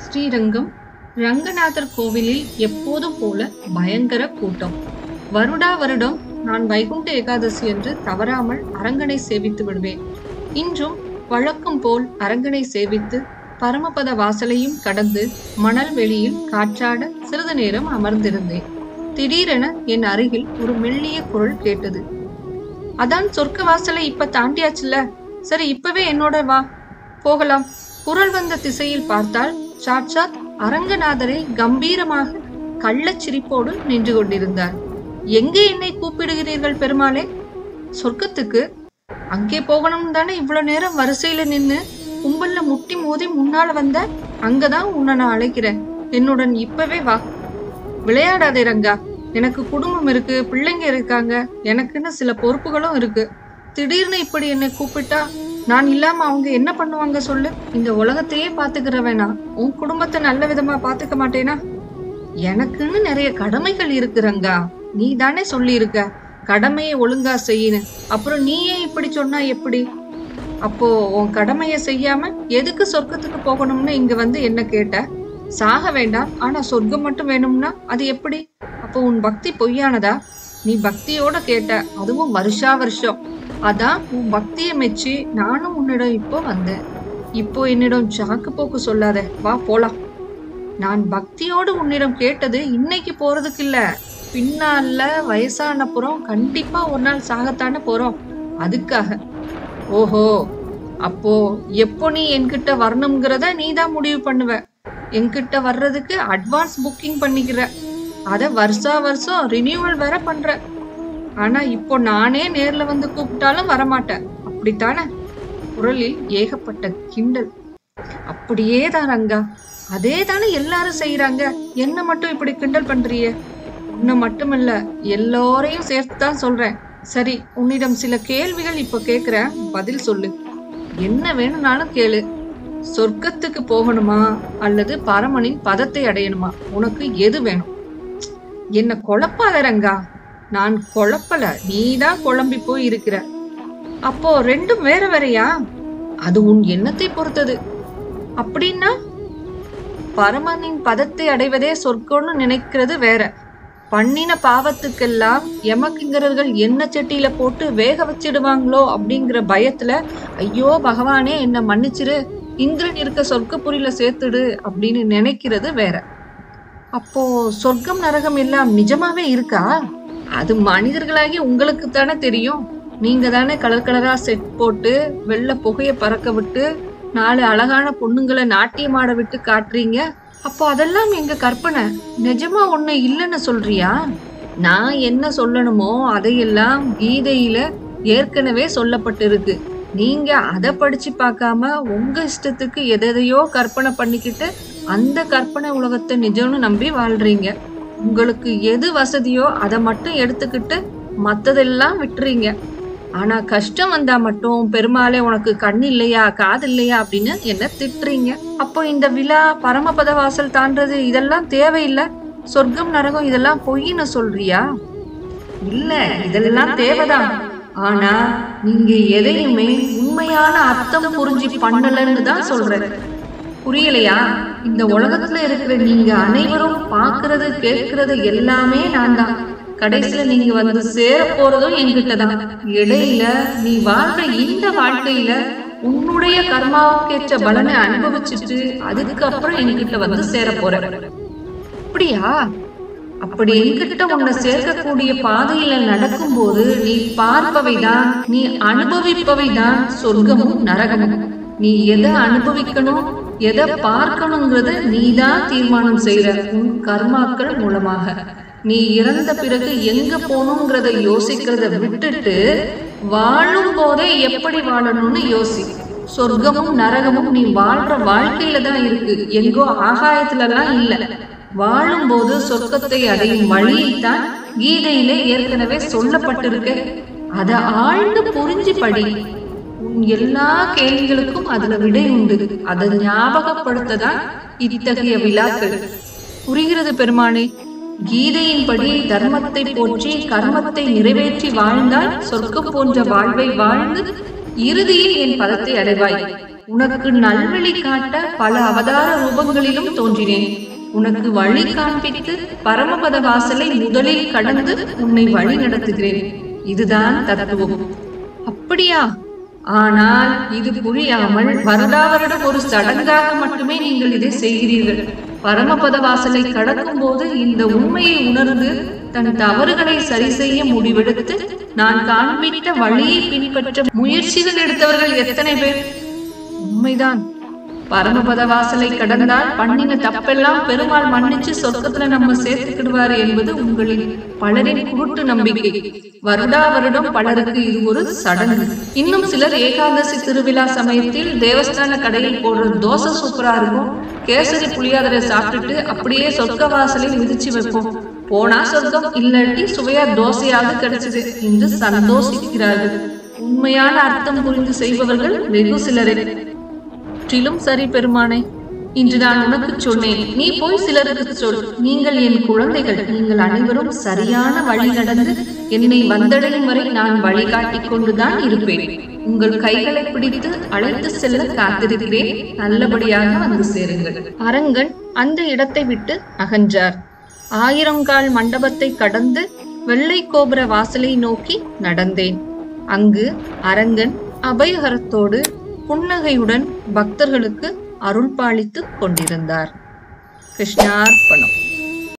ஸ்ரீரங்கம் ரங்கநாதர் கோவிலில் எப்போதும் போல பயங்கர கூட்டம். வருடா வருடம் நான் வைகுண்ட ஏகாதசி என்று தவறாமல் அரங்கனை சேவித்து விடுவேன். இன்றும் வழக்கம் போல் அரங்கனை சேவித்து பரமபத வாசலையும் கடந்து மணல் வெளியில் காற்றாட சிறிது நேரம் அமர்ந்திருந்தேன். திடீரென என் அருகில் ஒரு மெல்லிய குரல் கேட்டது. அதான் சொர்க்க வாசலை இப்ப தாண்டியாச்சுல்ல? சரி இப்பவே என்னோட வா. போகலாம். குரல் வந்த திசையில் பார்த்தால் சாட்சாத் அரங்கநாதரை கம்பீரமாக கள்ளச் சிரிப்போடு நின்று கொண்டிருந்தார். எங்கே என்னை கூப்பிடுகிறீர்கள் பெருமாளே? சொர்க்கத்துக்கு? அங்கே போகணும் தானே இவ்வளவு நேரம் வரிசையில நின்னு கும்பல்ல முட்டி மோதி முன்னால வந்த? அங்கதான் உன்னை நான் அழைக்கிறேன். என்னுடன் இப்பவே வா. விளையாடாதே ரங்கா. எனக்கு குடும்பம் இருக்கு பிள்ளைங்க இருக்காங்க. எனக்குன்னு சில பொறுப்புகளும் இருக்கு. திடீர்னு இப்படி என்னை கூப்பிட்டா நான் இல்லாம அவங்க என்ன பண்ணுவாங்க சொல்லு? இந்த உலகத்தையே பாத்துக்கிறவனா உன் குடும்பத்தை நல்ல விதமா பாத்துக்க மாட்டேனா? எனக்குன்னு நிறைய கடமைகள் இருக்குறங்கா. நீ தானே சொல்லி இருக்க கடமையை ஒழுங்கா செய்யணும் அப்புறம் நீயே இப்படி சொன்னா எப்படி? அப்போ உன் கடமையை செய்யாம எதுக்கு சொர்க்கத்துக்கு போகணும்னு இங்க வந்து என்ன கேட்ட? சாக வேண்டாம் ஆனா சொர்க்கம் மட்டும் வேணும்னா அது எப்படி? அப்போ உன் பக்தி பொய்யானதா? நீ பக்தியோட கேட்ட அதுவும் வருஷா வருஷம். அதான் உன் பக்தியை மெச்சி நானும் உன்னிடம் இப்போ வந்தேன். இப்போ என்னிடம் சாக்கு போக்கு சொல்லாத. வா போலாம். நான் பக்தியோடு உன்னிடம் கேட்டது இன்னைக்கு போறதுக்கு இல்ல. பின்னால வயசானப்புறம் கண்டிப்பா ஒரு நாள் சாகத்தானே போறோம். அதுக்காக. ஓஹோ. அப்போ எப்போ நீ என்கிட்ட வரணுங்கிறத நீ தான் முடிவு பண்ணுவ. என்கிட்ட வர்றதுக்கு அட்வான்ஸ் புக்கிங் பண்ணிக்கிற. அத வருஷா வருஷம் ரினியூவல் வேற பண்ற. ஆனா இப்போ நானே நேர்ல வந்து கூப்பிட்டாலும் வரமாட்டேன். அப்படித்தானே? குரலில் ஏகப்பட்ட கிண்டல். அப்படியே தான் ரங்கா. அதே தானே எல்லாரும் செய்யறாங்க என்ன மட்டும் இப்படி கிண்டல் பண்றிய உன்னை மட்டுமில்ல எல்லோரையும் சேர்த்து தான் சொல்றேன். சரி உன்னிடம் சில கேள்விகள் இப்ப கேக்குறேன். பதில் சொல்லு. என்ன வேணும்னாலும் கேளு. சொர்க்கத்துக்கு போகணுமா? அல்லது பரமனின் பதத்தை அடையணுமா? உனக்கு எது வேணும்? என்ன குழப்பாத ரங்கா? நான் குழப்பல. நீதான் குழம்பி போய் இருக்கிற அப்போ ரெண்டும் வேற வேறையா? அது உன் எண்ணத்தை பொறுத்தது. அப்படின்னா? பரமனின் பதத்தை அடைவதே சொர்க்கம்னு நினைக்கிறது வேற. பண்ணின பாவத்துக்கெல்லாம் யமக்கிங்கரர்கள் என்ன செட்டியில போட்டு வேக வச்சிடுவாங்களோ அப்படிங்கிற பயத்துல ஐயோ பகவானே என்ன மன்னிச்சிரு. இந்திரன் இருக்க சொர்க்கப்புரியில சேர்த்துடு அப்படின்னு நினைக்கிறது வேற. அப்போ சொர்க்கம் நரகம் எல்லாம் நிஜமாவே இருக்கா? அது மனிதர்களாகி உங்களுக்கு தானே தெரியும். நீங்க தானே கலர் கலரா செட் போட்டு வெள்ள புகைய பறக்க விட்டு நாலு அழகான பொண்ணுங்களை நாட்டியமாட விட்டு காட்டுறீங்க. அப்போ அதெல்லாம் எங்க கற்பனை? நிஜமா ஒண்ணு இல்லைன்னு சொல்றியா? நான் என்ன சொல்லணுமோ அதையெல்லாம் கீதையில ஏற்கனவே சொல்லப்பட்டிருக்கு. நீங்க அதை படிச்சு பார்க்காம உங்க இஷ்டத்துக்கு எதையோ கற்பனை பண்ணிக்கிட்டு அந்த கற்பனை உலகத்தை நிஜம்னு நம்பி வாழ்றீங்க. உங்களுக்கு எது வசதியோ அதை மட்டும் எடுத்துக்கிட்டு மற்றதெல்லாம் விட்டுறீங்க. ஆனா கஷ்டம் வந்தா மட்டும் பெருமாளே உனக்கு கண் இல்லையா காது இல்லையா அப்படின்னு என்ன திட்டுறீங்க. அப்போ இந்த விழா பரமபத வாசல் தாண்டது இதெல்லாம் தேவையில்லை. சொர்க்கம் நரகம் இதெல்லாம் பொய்ன்னு சொல்றியா? இல்ல இதெல்லாம் தேவைதான். ஆனா நீங்க எதையுமே உண்மையான அர்த்தம் புரிஞ்சு பண்ணலன்னு தான் சொல்றேன். புரியலையா? இந்த உலகத்துல இருக்கிற நீங்க அனைவரும் பாக்குறது கேட்கறது எல்லாமே நான் தான் கடைசியில நீங்க வந்து சேர போறதும் என்கிட்ட தான் இடையில நீ வாழ்ற இந்த வாழ்க்கையில உன்னுடைய கர்மாவுக்கேற்ற பலனை அனுபவிச்சுட்டு அதுக்கப்புறம் என்கிட்ட வந்து சேர போற. அப்படியா? அப்படி என்கிட்ட உன்னை சேர்க்கக்கூடிய பாதையில நடக்கும்போது நீ பார்ப்பவைதான் நீ அனுபவிப்பவைதான் சொர்க்கமும் நரகமும். நீ எதை அனுபவிக்கணும்? எதை பார்க்கணுங்கிறத நீதான் தீர்மானம் செய்யற உன் கர்மாக்கள் மூலமாக. நீ இறந்த பிறகு எங்க போகணுங்கிறத யோசிக்கிறத விட்டுட்டு வாழும் போதே எப்படி வாழணும்னு யோசி. சொர்க்கமும் நரகமும் நீ வாழ்ற வாழ்க்கையில தான் இருக்கு. எங்கோ ஆகாயத்துல எல்லாம் இல்ல வாழும்போது சொர்க்கத்தை அடையும் வழியைத்தான் கீதையிலே ஏற்கனவே சொல்லப்பட்டிருக்கு. அதை ஆழ்ந்து புரிஞ்சு படி. உன் எல்லா கேள்விகளுக்கும் அதுல விடை உண்டு. அதை ஞாபகப்படுத்ததான் இத்தகைய விழாக்கள். புரிகிறது பெருமானே? கீதையின்படி தர்மத்தை போற்றி கர்மத்தை நிறைவேற்றி வாழ்ந்தால் சொர்க்கம் போன்ற வாழ்வை வாழ்ந்து இறுதியில் என் பதத்தை அடைவாய். உனக்கு நல்வழி காட்ட பல அவதார ரூபங்களிலும் தோன்றினேன். உனக்கு வழி காண்பித்து பரமபத வாசலை முதலில் கடந்து உன்னை வழி நடத்துகிறேன். இதுதான் தத்துவம். அப்படியா? ஆனால் இது புரியாமல் வருடாவரிடம் ஒரு சடங்காக மட்டுமே நீங்கள் இதை செய்கிறீர்கள். பரமபத வாசலை கடக்கும் போது இந்த உண்மையை உணர்ந்து தன் தவறுகளை சரி செய்ய முடிவெடுத்து நான் காண்பித்த வழியை பின்பற்ற முயற்சிகள் எடுத்தவர்கள் எத்தனை பேர்? உண்மைதான். பரமபத வாசலை கடந்தால் பண்ணின தப்பெல்லாம் பெருமாள் மன்னிச்சு சொர்க்கத்துல நம்ம சேர்த்துக்கிடுவாரு என்பது உங்களின் பலரின் குருட்டு நம்பிக்கை. வருடா வருடம் பலருக்கு இது ஒரு சடங்கு. இன்னும் சிலர் ஏகாதசி திருவிழா சமயத்தில் தேவஸ்தான கடையில் போடுற தோசை சூப்பரா இருக்கும். கேசரி புளியாதரை சாப்பிட்டுட்டு அப்படியே சொர்க்க வாசலில் மிதிச்சு வைப்போம். போனா சொர்க்கம் இல்லாட்டி சுவையா தோசையாக கிடைச்சது என்று சந்தோஷிக்கிறார்கள். உண்மையான அர்த்தம் புரிந்து செய்பவர்கள் வெகு சிலரே. முற்றிலும் சரி பெருமானே. இன்று நான் உனக்கு சொன்னேன் நீ போய் சிலருக்கு சொல். நீங்கள் என் குழந்தைகள் நீங்கள் அனைவரும் சரியான வழி நடந்து என்னை வந்தடையும் வரை நான் வழிகாட்டிக் கொண்டுதான் இருப்பேன். உங்கள் கைகளை பிடித்து அழைத்து செல்ல காத்திருக்கிறேன் நல்லபடியாக வந்து சேருங்கள். அரங்கன் அந்த இடத்தை விட்டு அகன்றார். ஆயிரங்கால் மண்டபத்தை கடந்து வெள்ளை கோபுர வாசலை நோக்கி நடந்தேன். அங்கு அரங்கன் அபயகரத்தோடு புன்னகையுடன் பக்தர்களுக்கு அருள் பாலித்துக் கொண்டிருந்தார். கிருஷ்ணார்ப்பணம்.